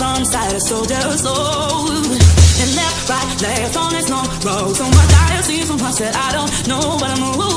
from side to soldier soul. And left, right, left on this long road. So much I have seen, so much that I don't know, but I'm moving,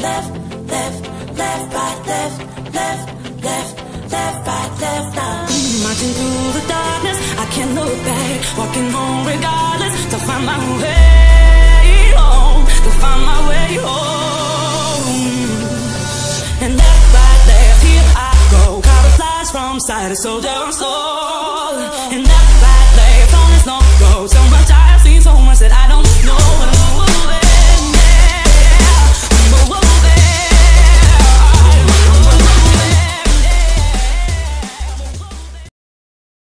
left, left, left, right, left, left, left, left, right, left, now. Marching through the darkness, I can't look back. Walking on regardless, to find my way home, to find my way home. And left, right, left, here I go. Cover flies from side to soldier on soul. And left, right, left, on this long road.